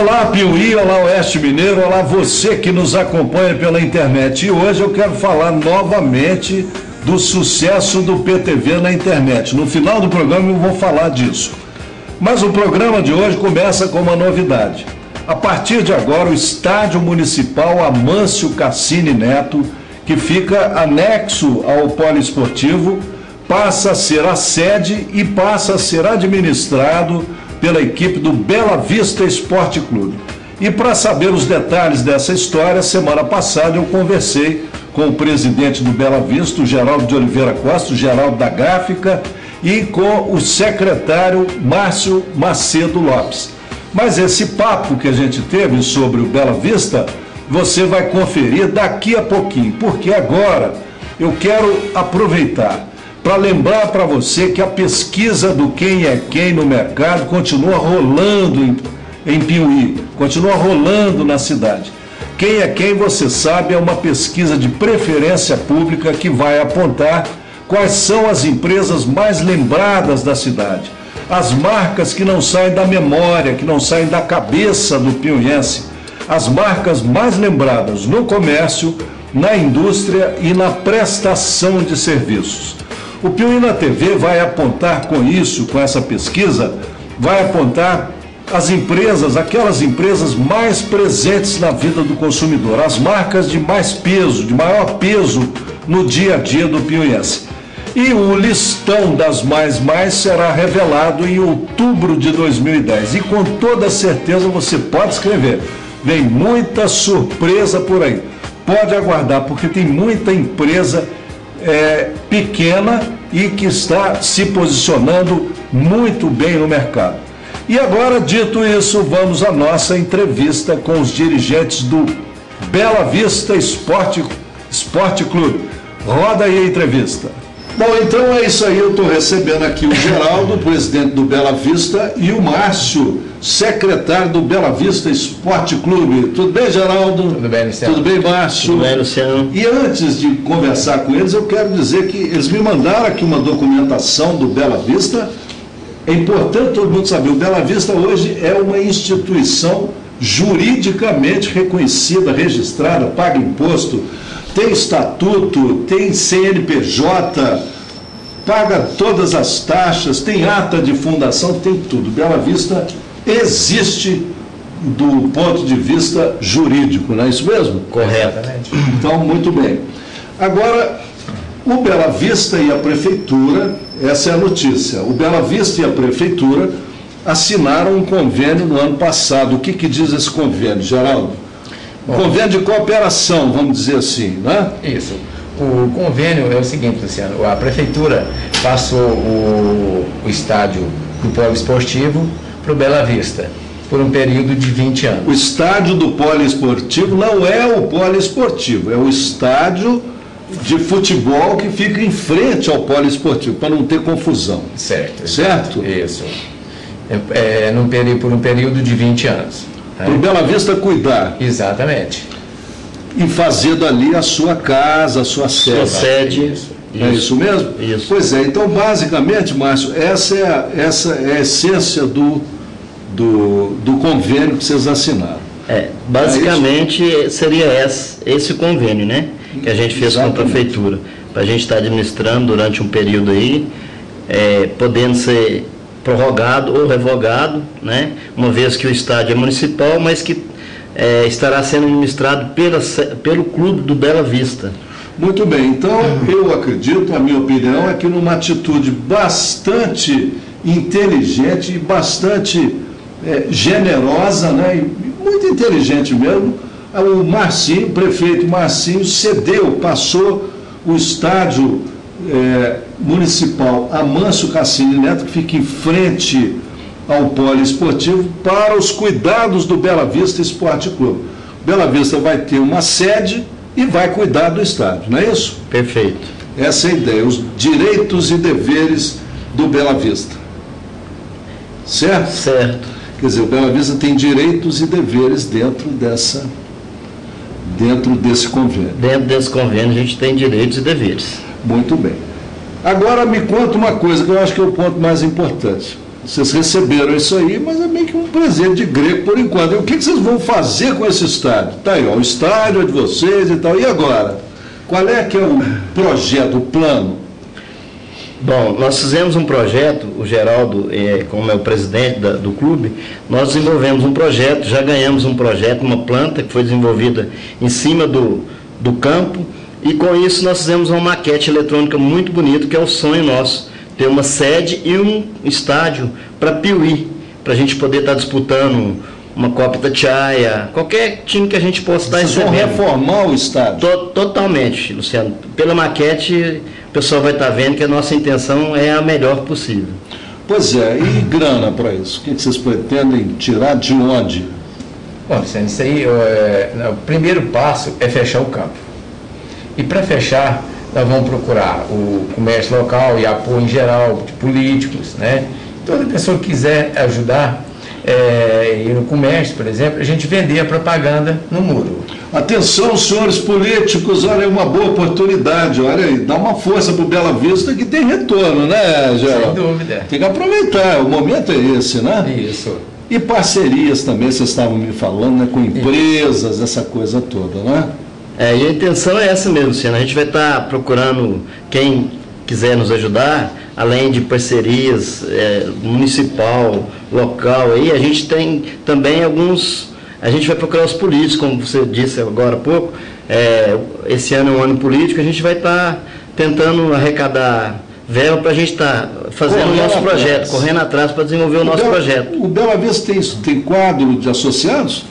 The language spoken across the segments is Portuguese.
Olá, Piuí, olá, Oeste Mineiro, olá, você que nos acompanha pela internet. E hoje eu quero falar novamente do sucesso do PTV na internet. No final do programa eu vou falar disso. Mas o programa de hoje começa com uma novidade. A partir de agora, o Estádio Municipal Amâncio Cassini Neto, que fica anexo ao Poliesportivo, passa a ser a sede e passa a ser administrado pela equipe do Bela Vista Esporte Clube. E para saber os detalhes dessa história, semana passada eu conversei com o presidente do Bela Vista, o Geraldo de Oliveira Costa, o Geraldo da Gráfica, e com o secretário Márcio Macedo Lopes. Mas esse papo que a gente teve sobre o Bela Vista, você vai conferir daqui a pouquinho, porque agora eu quero aproveitar para lembrar para você que a pesquisa do quem é quem no mercado continua rolando em, em Piuí, continua rolando na cidade. Quem é quem, você sabe, é uma pesquisa de preferência pública que vai apontar quais são as empresas mais lembradas da cidade, as marcas que não saem da memória, que não saem da cabeça do piuiense, as marcas mais lembradas no comércio, na indústria e na prestação de serviços. O Piuí na TV vai apontar com isso, com essa pesquisa, vai apontar as empresas, aquelas empresas mais presentes na vida do consumidor, as marcas de mais peso, de maior peso no dia a dia do piuiense. E o listão das mais mais será revelado em outubro de 2010. E com toda certeza você pode escrever. Vem muita surpresa por aí. Pode aguardar, porque tem muita empresa é, pequena e que está se posicionando muito bem no mercado. E agora, dito isso, vamos à nossa entrevista com os dirigentes do Bela Vista Esporte, Esporte Clube. Roda aí a entrevista. Bom, então é isso aí. Eu estou recebendo aqui o Geraldo, presidente do Bela Vista, e o Márcio, secretário do Bela Vista Esporte Clube. Tudo bem, Geraldo? Tudo bem, Luciano. Tudo bem, Márcio? Tudo bem, Luciano. E antes de conversar com eles, eu quero dizer que eles me mandaram aqui uma documentação do Bela Vista. É importante todo mundo saber, o Bela Vista hoje é uma instituição juridicamente reconhecida, registrada, paga imposto, tem estatuto, tem CNPJ, paga todas as taxas, tem ata de fundação, tem tudo. Bela Vista existe do ponto de vista jurídico, não é isso mesmo? Correto. Então, muito bem. Agora, o Bela Vista e a Prefeitura, essa é a notícia, o Bela Vista e a Prefeitura assinaram um convênio no ano passado. O que, que diz esse convênio, Geraldo? Bom, convênio de cooperação, vamos dizer assim, né? Isso. O convênio é o seguinte, Luciano, a Prefeitura passou o, o estádio do Polo Esportivo para o Bela Vista, por um período de 20 anos. O estádio do poliesportivo não é o poliesportivo, é o estádio de futebol que fica em frente ao poliesportivo, para não ter confusão. Certo. Certo? Isso. É, é num por um período de 20 anos. Né? Para o Bela Vista cuidar Exatamente. e fazer dali a sua casa, a sua sede. sede. Isso. É isso mesmo? Isso. Pois é, então basicamente, Márcio, essa é a, essa é a essência do, do, do convênio que vocês assinaram. É, basicamente seria esse, esse convênio, né? Que a gente fez com a Exatamente. prefeitura. Para a gente estar administrando durante um período aí, é, podendo ser prorrogado ou revogado, né? Uma vez que o estádio é municipal, mas que é, estará sendo administrado pela, pelo clube do Bela Vista. Muito bem, então eu acredito, a minha opinião é que numa atitude bastante inteligente e bastante eh, generosa, né, e muito inteligente mesmo, o Marcinho, o prefeito Marcinho, cedeu, passou o estádio eh, municipal Amâncio Cassini Neto, que fica em frente ao polo esportivo, para os cuidados do Bela Vista Esporte Clube. Bela Vista vai ter uma sede e vai cuidar do estádio, não é isso? Perfeito. Essa é a ideia, os direitos e deveres do Bela Vista. Certo? Certo. Quer dizer, o Bela Vista tem direitos e deveres dentro dessa dentro desse convênio. Dentro desse convênio a gente tem direitos e deveres. Muito bem. Agora me conta uma coisa que eu acho que é o ponto mais importante. Vocês receberam isso aí, mas é meio que um presente de grego por enquanto. E o que, vocês vão fazer com esse estádio? Tá aí, ó, o estádio é de vocês e tal. E agora? Qual é que é o projeto, o plano? Bom, nós fizemos um projeto, o Geraldo, é, como é o presidente da, do clube, nós desenvolvemos um projeto, já ganhamos um projeto, uma planta que foi desenvolvida em cima do, do campo, e com isso nós fizemos uma maquete eletrônica muito bonita, que é o sonho nosso, ter uma sede e um estádio para Piuí, para a gente poder estar tá disputando uma Copa da Tchaia, qualquer time que a gente possa estar Vocês recebendo. vão reformar o estádio? To totalmente, Luciano. Pela maquete, o pessoal vai estar vendo que a nossa intenção é a melhor possível. Pois é, e grana para isso? O que vocês pretendem tirar de onde? Bom, Luciano, isso aí, é, o primeiro passo é fechar o campo. E para fechar, nós vamos procurar o comércio local e apoio em geral de políticos, né? Toda pessoa que quiser ajudar, é, ir no comércio, por exemplo, a gente vender a propaganda no muro. Atenção, senhores políticos, olha, é uma boa oportunidade, olha aí, dá uma força para o Bela Vista que tem retorno, né, Geraldo? Sem dúvida. Tem que aproveitar, o momento é esse, né? Isso. E parcerias também, vocês estavam me falando, né, com empresas, Isso. essa coisa toda, né? É, e a intenção é essa mesmo, Luciano. A gente vai estar tá procurando quem quiser nos ajudar, além de parcerias é, municipal, local, aí a gente tem também alguns. A gente vai procurar os políticos, como você disse agora há pouco. É, esse ano é um ano político, a gente vai estar tá tentando arrecadar verba para a gente estar tá fazendo correndo o nosso atrás. projeto, correndo atrás para desenvolver o, o nosso Bela, projeto. O Bela Vista tem, tem quadro de associados?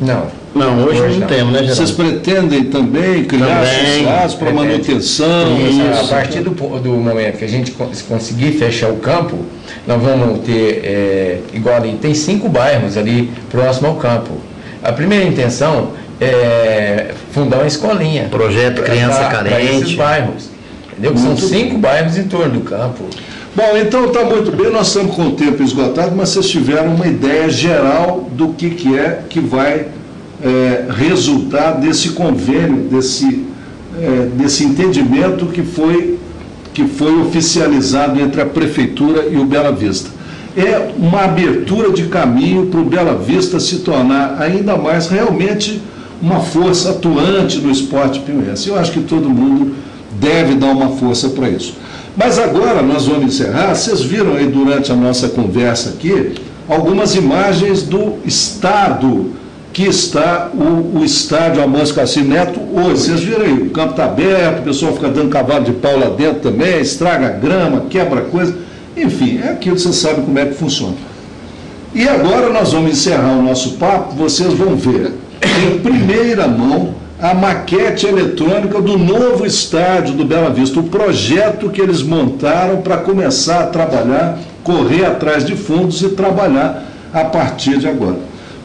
Não. Não, hoje, hoje não, temos, né, Geraldo? Vocês pretendem também criar associados para manutenção? Isso. A partir do, do momento que a gente conseguir fechar o campo, nós vamos ter, é, igual ali, tem cinco bairros ali próximo ao campo. A primeira intenção é fundar uma escolinha. Projeto Criança pra, Carente. Para esses bairros. Entendeu? São cinco bairros em torno do campo. Bom, então está muito bem, nós estamos com o tempo esgotado, mas vocês tiveram uma ideia geral do que, que é que vai é, resultar desse convênio, desse, é, desse entendimento que foi, que foi oficializado entre a Prefeitura e o Bela Vista. É uma abertura de caminho para o Bela Vista se tornar ainda mais realmente uma força atuante no esporte piuense. Eu acho que todo mundo deve dar uma força para isso. Mas agora nós vamos encerrar. Vocês viram aí durante a nossa conversa aqui algumas imagens do estado que está o, o estádio Amâncio Cassim Neto hoje. Vocês viram aí, o campo está aberto, o pessoal fica dando cavalo de pau lá dentro também, estraga grama, quebra coisa. Enfim, é aquilo que você sabe como é que funciona. E agora nós vamos encerrar o nosso papo, vocês vão ver em primeira mão a maquete eletrônica do novo estádio do Bela Vista, o projeto que eles montaram para começar a trabalhar, correr atrás de fundos e trabalhar a partir de agora.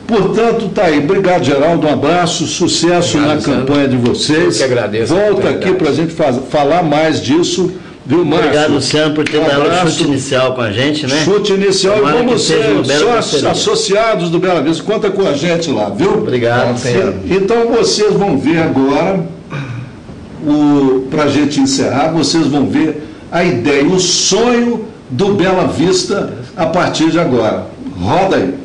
Portanto, tá aí. Obrigado, Geraldo. Um abraço, sucesso Obrigado, na Sandro. campanha de vocês. Eu que agradeço. Volta aqui para a gente falar mais disso. Viu, Márcio? Obrigado, Luciano, por ter dado o chute inicial com a gente, né? Chute inicial Tomara e vamos ser sócios associados do Bela Vista. Conta com a gente lá, viu? Obrigado, senhor. Então vocês vão ver agora, para a gente encerrar, vocês vão ver a ideia, o sonho do Bela Vista a partir de agora. Roda aí.